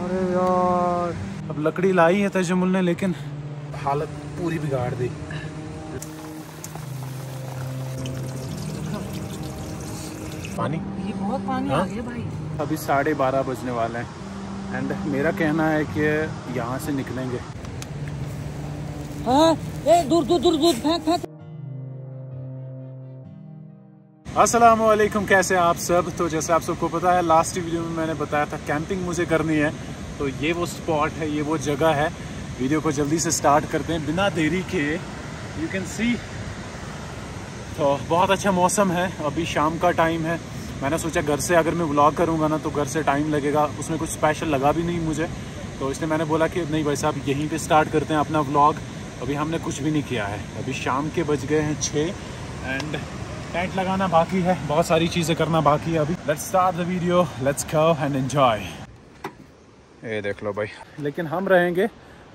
अरे यार। अब लकड़ी लाई है तजमुल ने लेकिन हालत पूरी बिगाड़ दी। पानी? ये बहुत पानी हाँ? आ गया भाई। अभी साढ़े बारह बजने वाले हैं। एंड मेरा कहना है कि यहाँ से निकलेंगे। हाँ? ए दूर दूर दूर दूर फेंक फेंक। वालेकुम कैसे आप सब? तो जैसे आप सबको पता है लास्ट वीडियो में मैंने बताया था कैंपिंग मुझे करनी है। तो ये वो स्पॉट है, ये वो जगह है। वीडियो को जल्दी से स्टार्ट करते हैं, बिना देरी के। यू कैन सी तो बहुत अच्छा मौसम है। अभी शाम का टाइम है। मैंने सोचा घर से अगर मैं व्लॉग करूँगा ना तो घर से टाइम लगेगा। उसमें कुछ स्पेशल लगा भी नहीं मुझे। तो इसलिए मैंने बोला कि नहीं भाई साहब, यहीं पे स्टार्ट करते हैं अपना व्लॉग अभी हमने कुछ भी नहीं किया है। अभी शाम के बज गए हैं छः एंड टेंट लगाना बाकी है बहुत सारी चीज़ें करना बाकी है अभी। Let's start the video let's go and enjoy ये देख लो भाई। लेकिन हम रहेंगे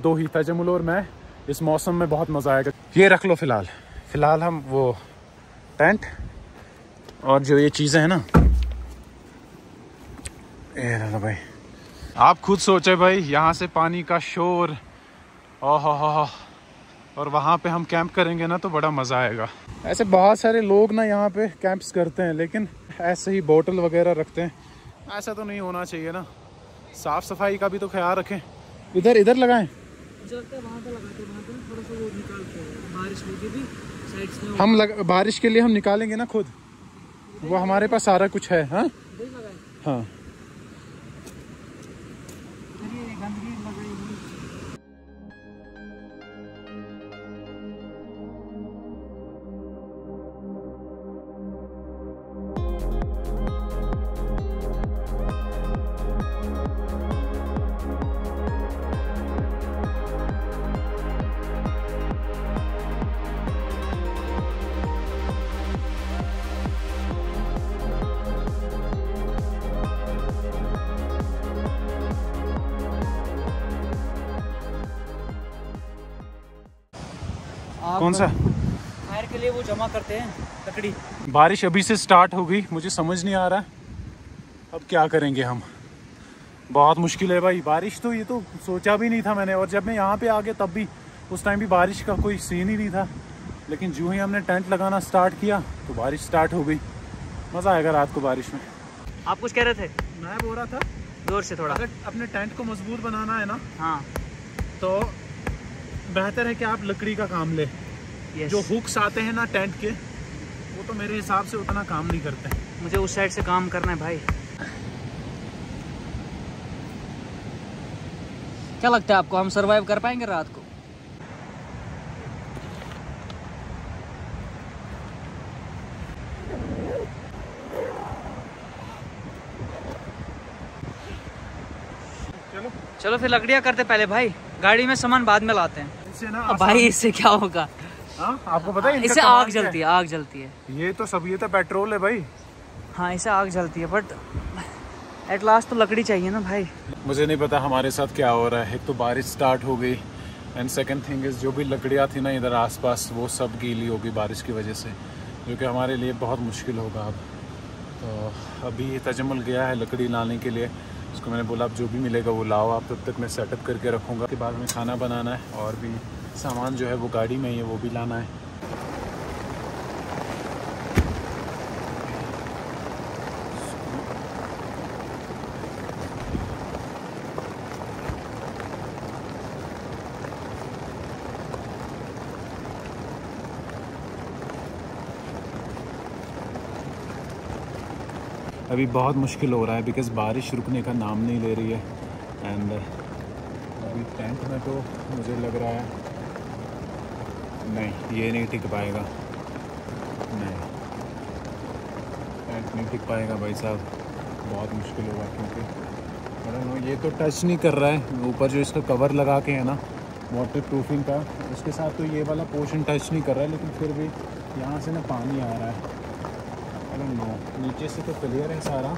दो ही तजमुल और मैं। इस मौसम में बहुत मज़ा आएगा। ये रख लो फ़िलहाल। फ़िलहाल हम वो टेंट और जो ये चीज़ें हैं ना। ये रहा भाई। आप खुद सोचे भाई यहाँ से पानी का शोर। ओह हो हो और वहाँ पे हम कैंप करेंगे ना तो बड़ा मज़ा आएगा। ऐसे बहुत सारे लोग ना यहाँ पे कैंप्स करते हैं लेकिन ऐसे ही बोतल वगैरह रखते हैं। ऐसा तो नहीं होना चाहिए ना। साफ़ सफ़ाई का भी तो ख्याल रखें। इधर इधर लगाएँ। चलते वहाँ पे लगाते वहाँ पे थोड़ा सा वो निकालते बारिश होगी भी साइड से हम लग, बारिश के लिए हम निकालेंगे ना खुद। वो हमारे पास सारा कुछ है हाँ? हाँ। कौन सा? फायर के लिए वो जमा करते हैं लकड़ी। बारिश अभी से स्टार्ट हो गई मुझे समझ नहीं आ रहा। अब क्या करेंगे हम? बहुत मुश्किल है भाई बारिश तो ये तो सोचा भी नहीं था मैंने और जब मैं यहाँ पे आ गया तब भी उस टाइम भी बारिश का कोई सीन ही नहीं था। लेकिन जो ही हमने टेंट लगाना स्टार्ट किया तो बारिश स्टार्ट हो गई। मज़ा आएगा रात को बारिश में। आप कुछ कह रहे थे? मैं बोल रहा था ज़ोर से थोड़ा। अगर अपने टेंट को मज़बूत बनाना है ना हाँ। तो बेहतर है कि आप लकड़ी का काम ले। यस जो हुक्स आते हैं ना टेंट के वो तो मेरे हिसाब से उतना काम नहीं करते। मुझे उस साइड से काम करना है भाई। क्या लगता है आपको हम सरवाइव कर पाएँगे रात को? चलो। चलो फिर लकड़ियाँ करते पहले भाई। गाड़ी में सामान बाद में लाते हैं। इससे ना भाई इससे क्या होगा? हाँ आपको पता है इनका इससे आग जलती है आग जलती है। है ये तो सब ये तो पेट्रोल है भाई। हाँ इससे आग जलती है बट एट लास्ट तो लकड़ी चाहिए ना भाई। मुझे नहीं पता हमारे साथ क्या हो रहा है एक तो बारिश स्टार्ट हो गई एंड सेकंड थिंग इज़ जो भी लकड़ियाँ थी ना इधर आसपास वो सब गीली होगी बारिश की वजह से जो कि हमारे लिए बहुत मुश्किल होगा अब। तो अभी तजमल गया है लकड़ी लाने के लिए उसको मैंने बोला अब जो भी मिलेगा वो लाओ आप तब तक मैं सेटअप करके रखूँगा उसके बाद में खाना बनाना है और भी सामान जो है वो गाड़ी में ही है, वो भी लाना है। अभी बहुत मुश्किल हो रहा है बिकॉज़ बारिश रुकने का नाम नहीं ले रही है। एंड अभी टेंट में तो मुझे लग रहा है नहीं, ये नहीं टिक पाएगा। नहीं। नहीं टिक पाएगा भाई साहब। बहुत मुश्किल होगा क्योंकि। ये तो टच नहीं कर रहा है। ऊपर जो इसका कवर लगा के है ना वाटर प्रूफिंग का, उसके साथ तो ये वाला पोर्शन टच नहीं कर रहा है, लेकिन फिर भी यहाँ से ना पानी आ रहा है। अरे नो नीचे से तो क्लियर है सारा।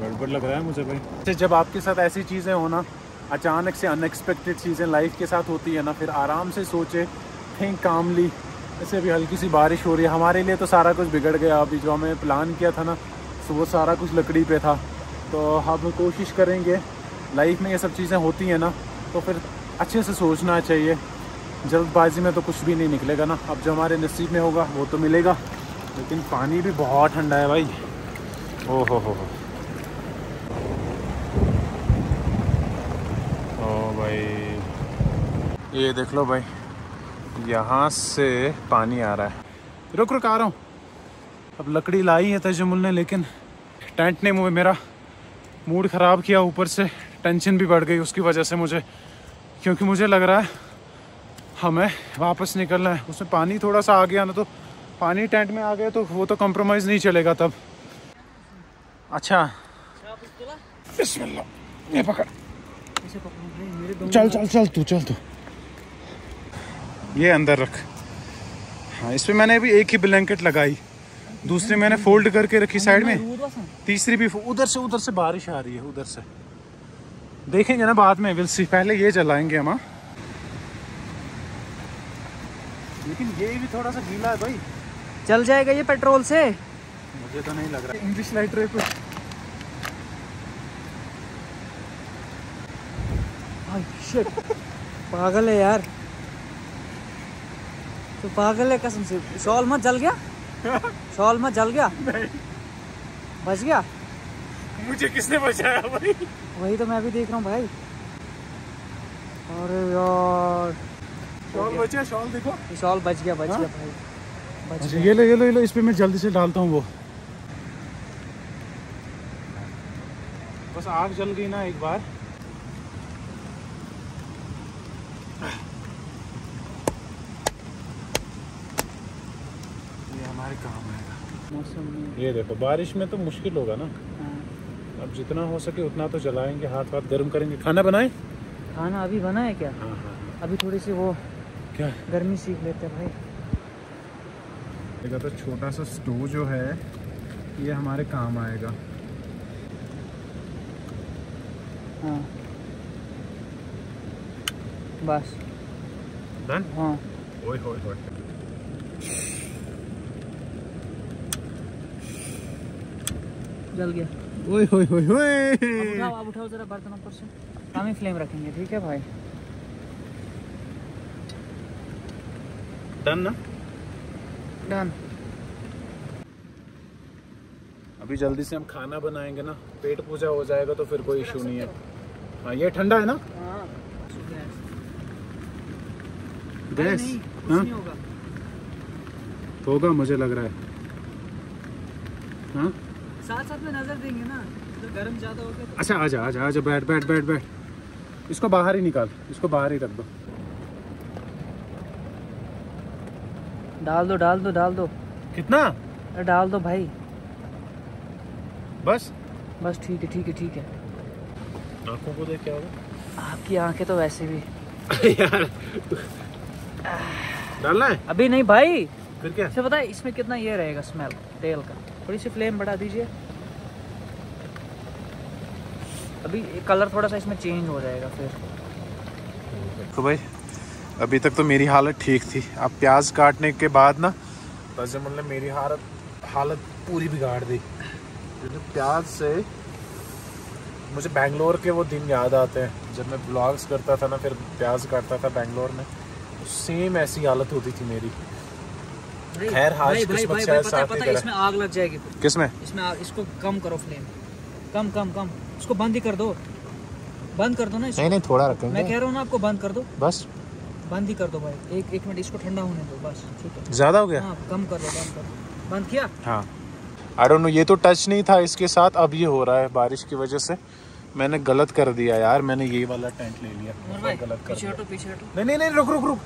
गड़बड़ लग रहा है मुझे भाई। जब आपके साथ ऐसी चीज़ें हो ना अचानक से अनएक्सपेक्टेड चीज़ें लाइफ के साथ होती है ना, फिर आराम से सोचे थिंक कामली ऐसे अभी हल्की सी बारिश हो रही है, हमारे लिए तो सारा कुछ बिगड़ गया। अभी जो हमें प्लान किया था ना तो वो सारा कुछ लकड़ी पे था। तो हम कोशिश करेंगे लाइफ में ये सब चीज़ें होती हैं ना तो फिर अच्छे से सोचना चाहिए। जल्दबाजी में तो कुछ भी नहीं निकलेगा ना। अब जो हमारे नसीब में होगा, वो तो मिलेगा। लेकिन पानी भी बहुत ठंडा है भाई। ओ हो हो हो ओ भाई ये देख लो भाई यहाँ से पानी आ रहा है। रुक रुक आ रहा हूँ। अब लकड़ी लाई है तजमुल ने लेकिन टेंट ने मुझे मेरा मूड ख़राब किया ऊपर से। टेंशन भी बढ़ गई उसकी वजह से मुझे क्योंकि मुझे लग रहा है हमें वापस निकलना है। उसमें पानी थोड़ा सा आ गया ना तो पानी टेंट में आ गया तो वो तो कॉम्प्रोमाइज़ नहीं चलेगा तब। अच्छा। बिस्मिल्लाह ये पकड़। चल चल चल तू चल तू। ये अंदर रख। हाँ इस पे मैंने अभी एक ही ब्लैंकेट लगाई। दूसरी मैंने फोल्ड करके रखी साइड में तीसरी भी उधर से उधर से बारिश आ रही है उधर से। देखेंगे ना बाद में विल सी पहले ये जलाएँगे हम हाँ। लेकिन ये भी थोड़ा सा गीला है भाई। चल जाएगा ये पेट्रोल से। मुझे तो नहीं लग रहा। इंग्लिश लाइटर है कुछ। पागल है यार। तो पागल है कसम से। शॉल मत जल गया। शॉल मत जल गया। बच गया? मुझे किसने बचाया भाई? वही तो मैं भी देख रहा हूँ भाई। अरे यार। शॉल बचा शॉल देखो। शॉल बच गया बच हाँ? गया भाई। बच अच्छा गया। ये लो ये लो ये लो इस पे मैं जल्दी से डालता हूँ वो। बस आग जल गई ना एक बार। हमारे काम आएगा। मौसम में। ये देखो बारिश में तो मुश्किल होगा ना। हाँ। अब जितना हो सके उतना तो जलाएँगे हाथ वाथ गर्म करेंगे। खाना बनाए? खाना अभी बना है क्या? हाँ हाँ अभी थोड़ी सी वो क्या? गर्मी सीख लेते हैं भाई। देखा तो छोटा सा स्टोव जो है ये हमारे काम आएगा। हाँ। बस। डन हाँ। ओए होए होए। जल गया। ओए होए होए अब उठाओ अब उठाओ जरा बर्तनों पर से। कम ही फ्लेम रखेंगे ठीक है भाई? डन ना? डन अभी जल्दी से हम खाना बनाएँगे ना पेट पूजा हो जाएगा तो फिर कोई इशू नहीं है। हाँ। ये ठंडा है ना? हाँ गैस। नहीं, हाँ? नहीं होगा। होगा मुझे लग रहा है। हाँ? साथ साथ में नज़र देंगे ना तो गर्म ज़्यादा हो गया तो अच्छा आजा आजा आजा बैठ बैठ बैठ बैठ। इसको बाहर ही निकाल इसको बाहर ही रख दो। डाल दो डाल दो डाल दो। कितना? डाल दो भाई। बस? बस ठीक है ठीक है ठीक है। आँखों को देख क्या होगा? आपकी आँखें तो वैसे भी। यार। डालना है? अभी नहीं भाई। फिर क्या? पता है इसमें कितना ये रहेगा स्मेल तेल का। थोड़ी सी फ्लेम बढ़ा दीजिए। अभी कलर थोड़ा सा इसमें चेंज हो जाएगा फिर। तो भाई, अभी तक तो मेरी हालत ठीक थी। अब प्याज काटने के बाद ना तजमुल ने मेरी हालत हालत पूरी बिगाड़ दी। क्योंकि प्याज से मुझे बैंगलोर के वो दिन याद आते हैं। जब मैं ब्लॉग्स करता था ना, फिर प्याज काटता था बैंगलोर में तो सेम ऐसी हालत होती थी मेरी। खैर, भाई भाई किस्मत भाई, भाई पता है पता इसमें आग लग जाएगी किसमें इसमें आग, इसको कम करो फ्लेम। कम कम कम। इसको बंद ही कर दो। बंद कर दो ना इसको। नहीं थोड़ा मैं कह रहा हूँ ना आपको बंद कर दो। बस। बंद ही कर दो भाई। एक एक मिनट इसको ठंडा होने दो बस ठीक है। ज़्यादा हो गया? हाँ कम कर दो बंद कर दो। बंद किया? हाँ। आई डोंट नो ये तो टच नहीं था इसके साथ अब ये हो रहा है बारिश की वजह से। मैंने गलत कर दिया यार मैंने ये वाला टेंट ले लिया। गलत कर पीछे हटो पीछे हटो। नहीं नहीं नहीं रुक रुक रुक।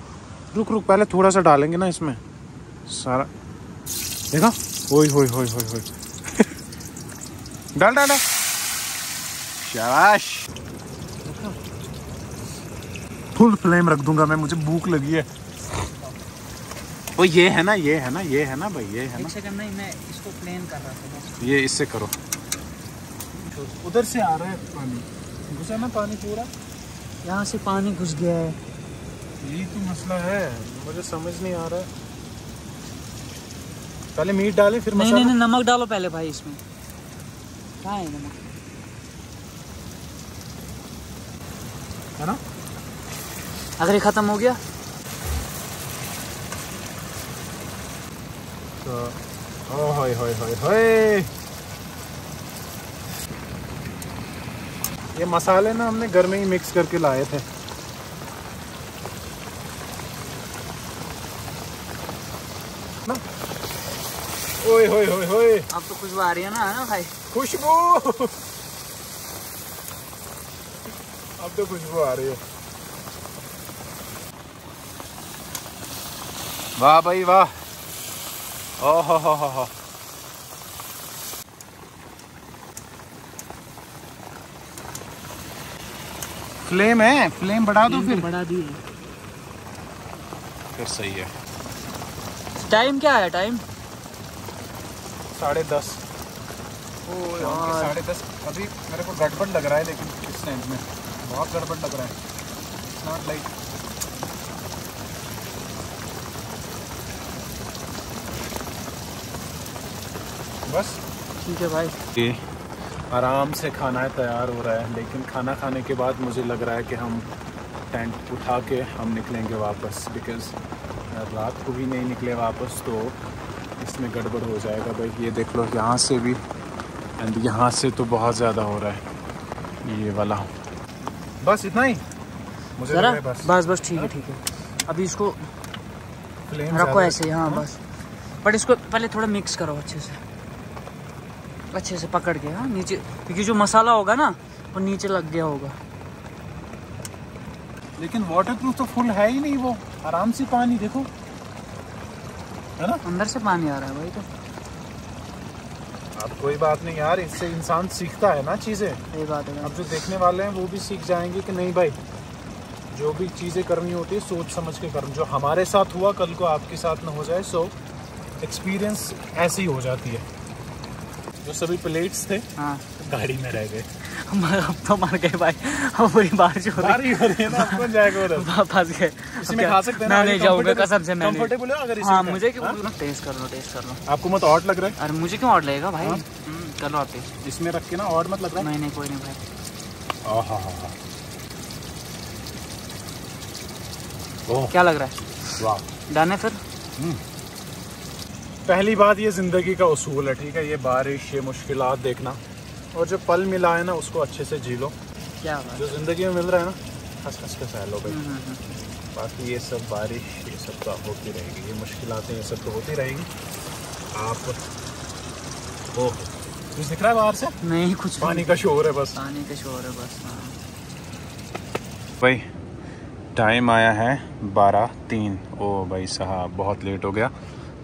रुक रुक पहले थोड़ा सा डालेंगे ना इसमें। सारा। देखा? ओए होए होए होए होए डाल डाल डाल। शाबाश। फुल फ्लेम रख दूँगा मैं मुझे भूख लगी है। वो ये है ना ये है ना ये है ना भाई ये है ना। सेकंड नहीं मैं इसको प्लेन कर रहा था ये इससे करो। उधर से आ रहा है पानी। घुसा ना पानी पूरा। यहाँ से पानी घुस गया है। यही तो मसला है मुझे समझ नहीं आ रहा। है पहले मीट डालें फिर नहीं मसाला? नहीं नहीं नमक डालो पहले भाई इसमें। कहाँ है नमक? है ना? अगर ये खत्म हो गया। तो ओ होय होय होय होय। ये मसाले ना हमने घर में ही मिक्स करके लाए थे। ना? ओए होय होय होय अब तो खुशबू आ रही है ना है ना भाई? खुशबू। अब तो खुशबू आ रही है। वाह भाई वाह। हो हो हो हो। फ्लेम है फ्लेम बढ़ा दो फिर। बढ़ा दिए फिर सही है। टाइम क्या है टाइम? साढ़े दस। साढ़े दस। अभी मेरे को गड़बड़ लग रहा है लेकिन इस टाइम में। बहुत गड़बड़ लग रहा है। इट्स नॉट लाइक बस। ठीक है भाई। ये आराम से खाना तैयार हो रहा है। लेकिन खाना खाने के बाद मुझे लग रहा है कि हम टेंट उठा के हम निकलेंगे वापस। बिकॉज़ रात को भी नहीं निकले वापस तो इसमें गड़बड़ हो जाएगा। भाई ये देख लो यहाँ से भी एंड यहाँ से तो बहुत ज़्यादा हो रहा है। ये वाला। बस इतना ही? मुझे बस। बस बस ठीक है ठीक है। अभी इसको रखो ऐसे ही हाँ बस। बट इसको पहले थोड़ा मिक्स करो अच्छे से। अच्छे से पकड़ के हाँ नीचे क्योंकि जो मसाला होगा ना वो नीचे लग गया होगा। लेकिन वाटर प्रूफ तो फुल है ही नहीं वो। आराम से पानी देखो। है ना? अंदर से पानी आ रहा है भाई तो। अब कोई बात नहीं यार इससे इंसान सीखता है ना चीज़ें। सही बात है। अब जो देखने वाले हैं वो भी सीख जाएँगे कि नहीं भाई जो भी चीज़ें करनी होती है सोच समझ के करनी। जो हमारे साथ हुआ कल को आपके साथ ना हो जाए सो एक्सपीरियंस ऐसी हो जाती है। जो सभी प्लेट्स थे हाँ। गाड़ी में रह गए। हम अब तो मर गए भाई। अब पूरी बारिश हो रही। बारी हो रही है ना कौन जाएगा फंस गए। इसी में खा सकते हैं ना नहीं जाऊँगा कसम से मैं comfortable हो अगर हाँ मुझे क्यों हाँ? टेस्ट कर लो टेस्ट कर लो। आपको मत ऑट लग रहा है? अरे मुझे क्यों ऑर्डर लगेगा भाई? हाँ? हम्म, कर लो आप टेस्ट इसमें रख के ना ऑट मत लग रहा नहीं नहीं कोई नहीं भाई। आहा। हा हा क्या लग रहा है? वाह। डन है फिर? पहली बात ये ज़िंदगी का उसूल है ठीक है? ये बारिश ये मुश्किल देखना। और जो पल मिला है ना उसको अच्छे से जी लो। क्या बात जो ज़िंदगी में मिल रहा है ना हंस हंस के सह लो भाई। बाकी ये सब बारिश ये सब तो होती रहेगी। ये मुश्किलातें ये सब तो होती रहेगी। आप ओ कुछ दिख रहा है बाहर से? नहीं कुछ पानी का शोर है बस। पानी का शोर है बस हाँ। भाई टाइम आया है बारह तीन। ओ भाई साहब बहुत लेट हो गया।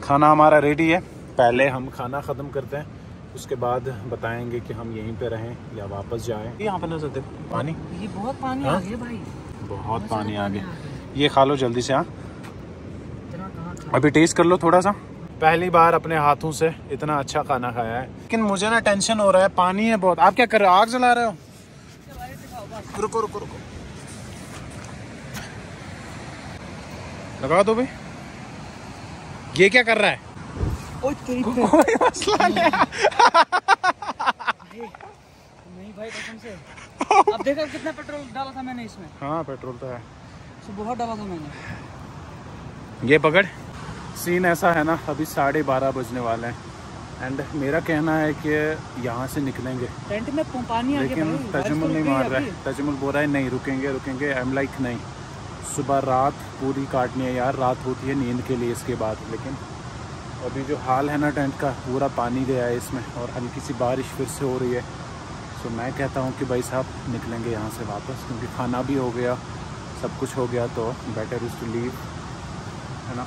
खाना हमारा रेडी है। पहले हम खाना ख़त्म करते हैं उसके बाद बताएँगे कि हम यहीं पे रहें या वापस जाएँ। यहाँ पे नज़र दे पानी। ये बहुत पानी हाँ? आ गया भाई। बहुत बहुत पानी आ गया। ये खा लो जल्दी से हाँ। अभी टेस्ट कर लो थोड़ा सा पहली बार अपने हाथों से इतना अच्छा खाना खाया है। लेकिन मुझे ना टेंशन हो रहा है पानी है बहुत। आप क्या कर रहे हो? आग जला रहे हो? रुको रुको रुको। लगा दो भाई। ये क्या कर रहा है? तेरी पे- कोई मसला नहीं नहीं भाई कसम से। अब देखा कितना पेट्रोल डाला था मैंने इसमें। हाँ पेट्रोल तो है। इसमें बहुत डाला था मैंने। ये पकड़। सीन ऐसा है ना अभी साढ़े बारह बजने वाले हैं। एंड मेरा कहना है कि यहाँ से निकलेंगे। टेंट में पानी लेकिन तजमुल तो नहीं मार रहा है। तजमुल बोल रहा है नहीं रुकेंगे रुकेंगे। आई एम लाइक नहीं। सुबह रात पूरी काटनी है यार, रात होती है नींद के लिए इसके बाद, लेकिन अभी जो हाल है ना टेंट का, पूरा पानी गया है इसमें और हल्की सी बारिश फिर से हो रही है। सो मैं कहता हूँ कि भाई साहब, निकलेंगे यहाँ से वापस, क्योंकि खाना भी हो गया, सब कुछ हो गया तो बेटर इज़ टू लीव है ना?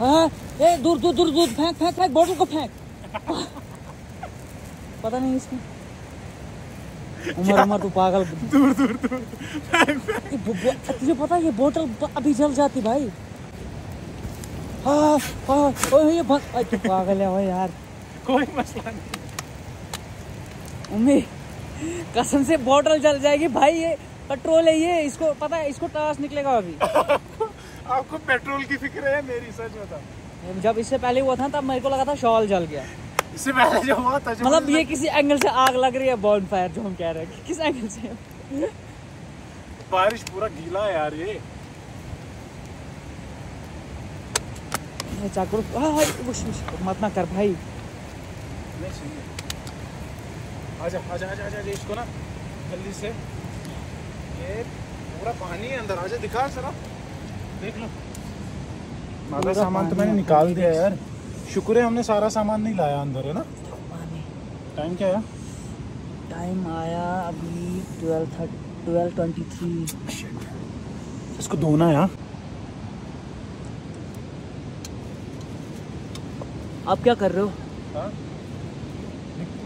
हाँ ए, दूर दूर दूर दूर, फेंक फेंक फेंक बोतल को फेंक। पता नहीं इसमें। उमर उमर तू पागल। दूर दूर दूर। तुझे पता है ये बोतल अभी जल जाती भाई। हाँ हाँ ये तू पागल है भाई यार। कोई मसला नहीं। कसम से बोतल जल जाएगी। भाई ये पेट्रोल है ये। इसको पता है इसको टास निकलेगा अभी। आपको पेट्रोल की फ़िक्र है मेरी सच बता। जब इससे पहले हुआ था तब मेरे को लगा था शॉल जल गया। इससे पहले जो हुआ था जो मतलब ये किसी एंगल से आग लग रही है बॉन फायर जो हम कह रहे हैं। किस एंगल से? बारिश पूरा गीला है यार ये। ये चाकू हाँ हाँ उश, उश, मत ना कर भाई। आजा आजा आजा आजा इसको ना जल्दी से। ये पूरा पानी है अंदर आजा दिखा जरा। देख लो। सामान तो मैंने निकाल दिया यार। शुक्र है हमने सारा सामान नहीं लाया अंदर है ना? टाइम क्या है? टाइम आया अभी ट्वेल्व ट्वेल्व ट्वेंटी थ्री इसको धोना है हाँ? आप क्या कर रहे हो? हाँ?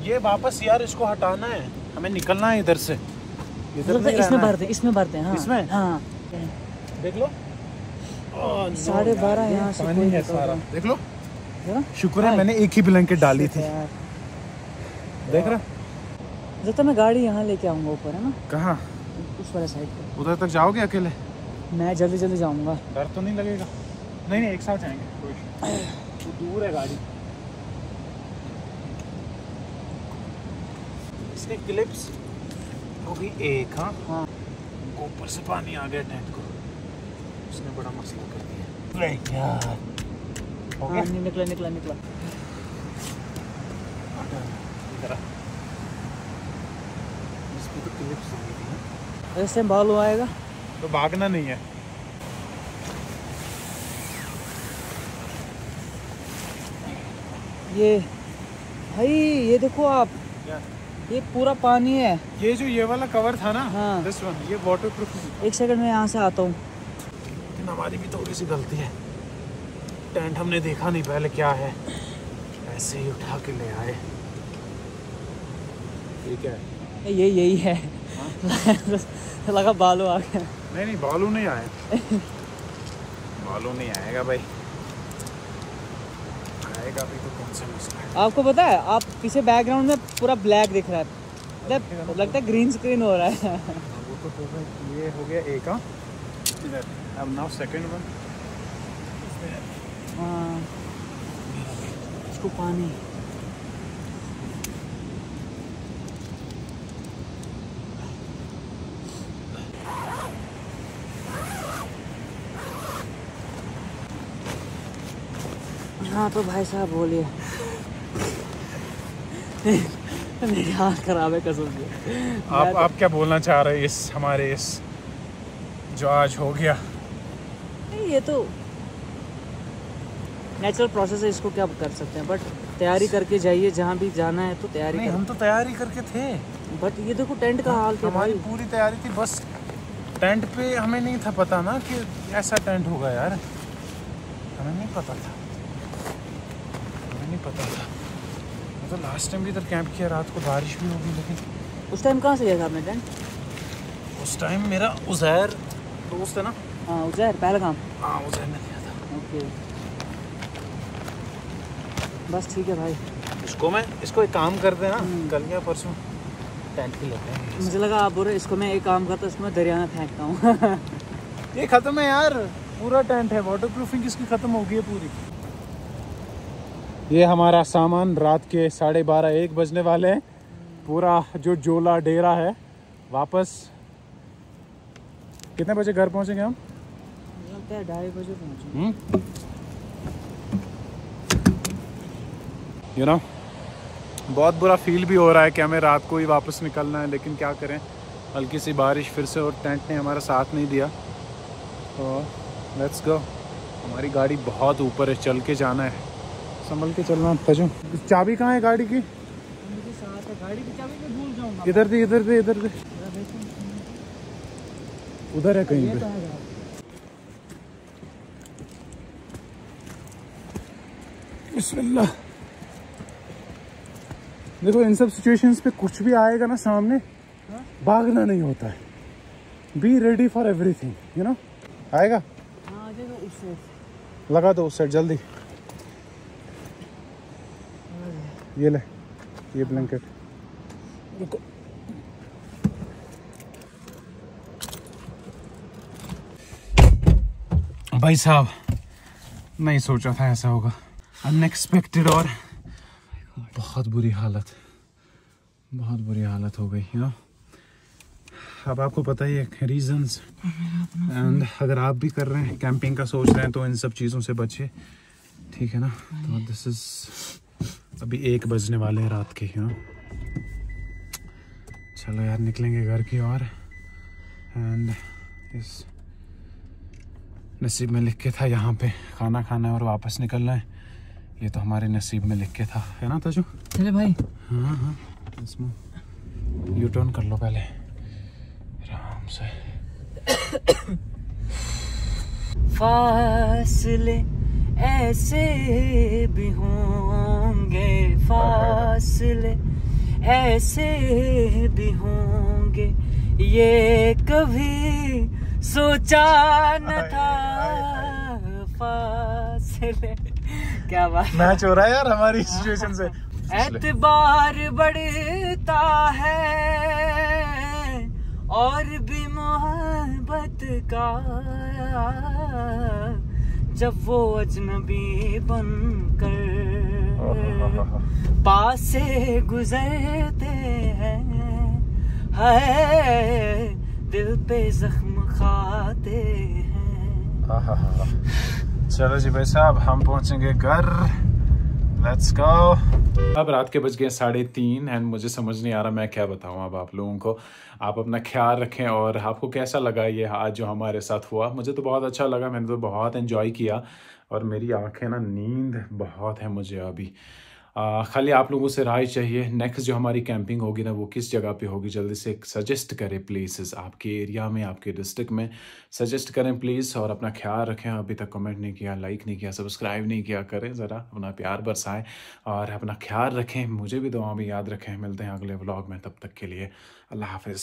ये वापस यार इसको हटाना है। हमें निकलना है इधर से। इधर मतलब इसमें। भरते इसमें भरते हैं हाँ। इसमें? हाँ। देख लो। साढ़े बारह यहाँ पानी है सारा। देख लो। शुक्र है मैंने एक ही ब्लैंकेट डाली थी। देख रहा? जब तक मैं गाड़ी यहाँ लेके आऊँगा ऊपर है ना? कहाँ? उस वाले साइड पे। उधर तक जाओगे अकेले? मैं जल्दी जल्दी जाऊँगा। डर तो नहीं लगेगा। नहीं नहीं एक साथ जाएँगे कोई issue दूर है गाड़ी। इसके क्लिप्स होगी एक हाँ? हाँ। ऊपर से पानी आ गया टेंट को। उसने बड़ा मसला कर दिया। यार हाँ निकला निकला निकला। ऐसे बालू आएगा। तो भागना नहीं है। ये भाई ये देखो आप। ये पूरा पानी है। ये जो ये वाला कवर था ना हाँ। दिस वन ये वाटर प्रूफ एक सेकंड में यहाँ से आता हूँ। हमारी भी थोड़ी सी गलती है। टेंट हमने देखा नहीं पहले क्या है। ऐसे ही उठा के ले आए। ये क्या है? ये यही है। लगा बालू आ गया। नहीं नहीं बालू नहीं आए। बालू नहीं आएगा भाई। आएगा भी तो कौन सा मसला आपको पता है आप पीछे बैकग्राउंड में पूरा ब्लैक दिख रहा है। मतलब लगता है ग्रीन स्क्रीन हो रहा है। वो तो हो गया ये हो गया एक हाँ? अब नाउ सेकंड वन हाँ इसको पानी। हाँ तो भाई साहब बोलिए। मेरी हाथ खराब है कसम से। आप आप क्या बोलना चाह रहे हैं इस हमारे इस जो आज हो गया? ये तो नेचुरल प्रोसेस है इसको क्या कर सकते हैं? बट तैयारी करके जाइए जहाँ भी जाना है तो तैयारी नहीं कर। हम तो तैयारी करके थे। बट ये देखो टेंट का हाल क्या हमारी पूरी तैयारी थी बस टेंट पे हमें नहीं था पता ना कि ऐसा टेंट होगा यार। हमें नहीं पता था। हमें नहीं पता था। मैं तो लास्ट टाइम भी इधर कैंप किया रात को बारिश भी होगी लेकिन उस टाइम कहाँ से लिया था आपने टेंट उस टाइम मेरा उजैर दोस्त है ना? हाँ उजैर पहलगाम। हाँ उजैर ने दिया था। ओके बस ठीक है भाई। इसको मैं इसको एक काम करते हैं ना हम्म। कल या परसों। टेंट पे लेते हैं। मुझे लगा आप बोल रहे इसको मैं एक काम करता हूँ इसमें दरिया में फेंकता हूँ। ये खत्म है यार। पूरा टेंट है। वाटर प्रूफिंग इसकी खत्म हो गई है पूरी। ये हमारा सामान रात के साढ़े बारह एक बजने वाले हैं। पूरा जो जोला डेरा है वापस कितने बजे घर पहुँचेंगे हम? ढाई बजे पहुँचे यू नो बहुत बुरा फील भी हो रहा है कि हमें रात को ही वापस निकलना है लेकिन क्या करें? हल्की सी बारिश फिर से और टेंट ने हमारा साथ नहीं दिया। तो लेट्स गो हमारी गाड़ी बहुत ऊपर है चल के जाना है। संभल के चलना तजू चाबी कहाँ है गाड़ी की? मुझे गाड़ी की चाबी मैं भूल जाऊँगा। इधर दे इधर दे इधर दे। उधर है कहीं पे। तो बिस्मिल्लाह। देखो इन सब सिचुएशंस पे कुछ भी आएगा ना सामने हा? भागना नहीं होता है। Be ready for everything you know आएगा? हाँ लगा दो उस साइड जल्दी। ये ले ये ब्लैंकेट भाई साहब नहीं सोचा था ऐसा होगा। अनएक्सपेक्टेड और बहुत बुरी हालत। बहुत बुरी हालत हो गई नो अब आपको पता ही है रीजंस एंड अगर आप भी कर रहे हैं कैंपिंग का सोच रहे हैं तो इन सब चीज़ों से बचे। ठीक है ना? तो दिस इज़ अभी एक बजने वाले हैं रात के यू नो चलो यार निकलेंगे घर की ओर। एंड इस नसीब में लिख के था यहाँ पे खाना खाना है और वापस निकलना है। ये तो हमारे नसीब में लिख के था है ना तजू? चले भाई। हाँ हाँ। इसमें यू टर्न कर लो पहले। आराम से। फासले ऐसे भी होंगे फासले ऐसे भी होंगे। ये कभी सोचा न था फासले। क्या बात? मैच हो रहा है यार हमारी सिचुएशन से। एतबार बढ़ता है और भी मोहब्बत का जब वो अजनबी बनकर पास से गुजरते हैं है दिल पे जख्म खाते हैं। चलो जी भाई साहब, हम पहुँचेंगे घर। लेट्स गो अब रात के बज गए साढ़े तीन एंड मुझे समझ नहीं आ रहा मैं क्या बताऊँ अब आप लोगों को। आप अपना ख्याल रखें और आपको कैसा लगा ये आज जो हमारे साथ हुआ? मुझे तो बहुत अच्छा लगा, मैंने तो बहुत इन्जॉय किया और मेरी आँखें ना नींद बहुत है मुझे अभी। खाली आप लोगों से राय चाहिए नेक्स्ट जो हमारी कैंपिंग होगी ना, वो किस जगह पे होगी? जल्दी से सजेस्ट करें प्लेसेस आपके एरिया में, आपके डिस्ट्रिक्ट में। सजेस्ट करें प्लीज़ और अपना ख्याल रखें। अभी तक कमेंट नहीं किया लाइक नहीं किया सब्सक्राइब नहीं किया करें। ज़रा अपना प्यार बरसाएँ और अपना ख्याल रखें। मुझे भी दुआ में याद रखें। मिलते हैं अगले ब्लॉग में, तब तक के लिए। अल्लाह हाफिज़।